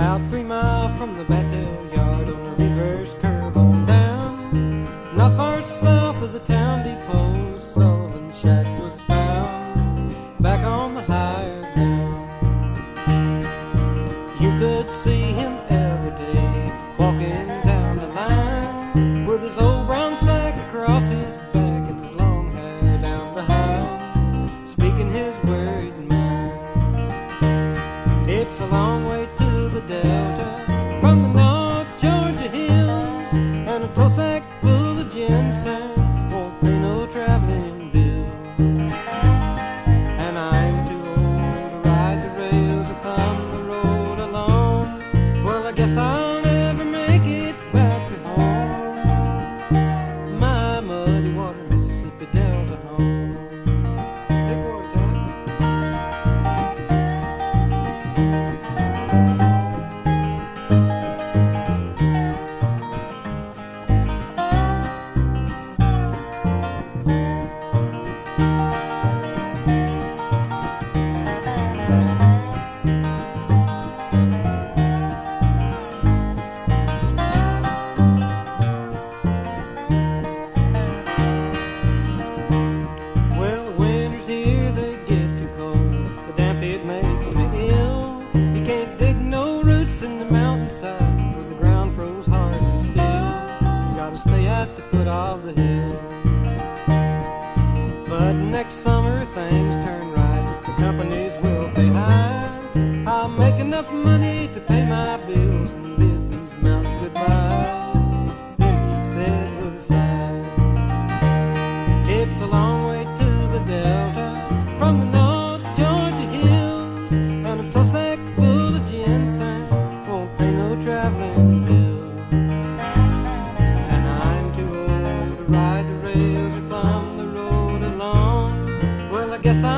south from the Battail Yard on the reverse curve on down. Not far south of the town depot, Sullivan Shack was found. Back on the higher ground. You could see him every day walking down the line with his old brown sack across his back and his long hair down behind, speaking his worried mind. It's a long way Delta from the North Georgia hills, and a tow sack full of ginseng won't pay no traveling bill. And I'm too old to ride the rails or thumb the road alone. Well, I guess I'll never make it back to home. My muddy water Mississippi Delta enough money to pay my bills and bid these mountains goodbye. Then he said with a sigh. It's a long way to the Delta from the North Georgia hills, and a tow sack full of ginseng won't pay no traveling bill. And I'm too old to ride the rails or thumb the road alone. Well, I guess I'll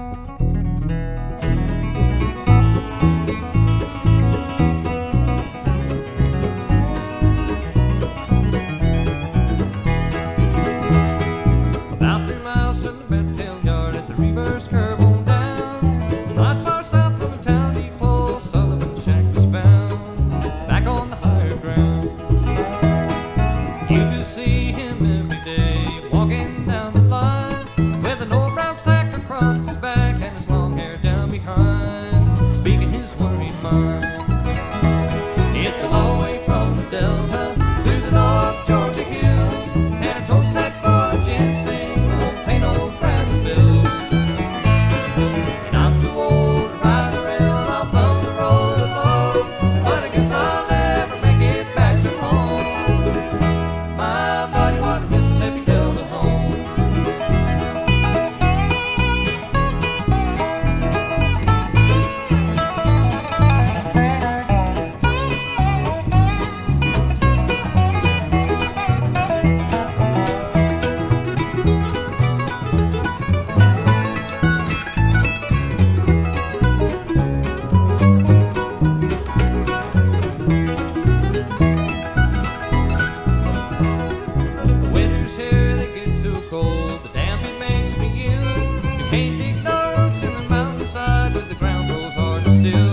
still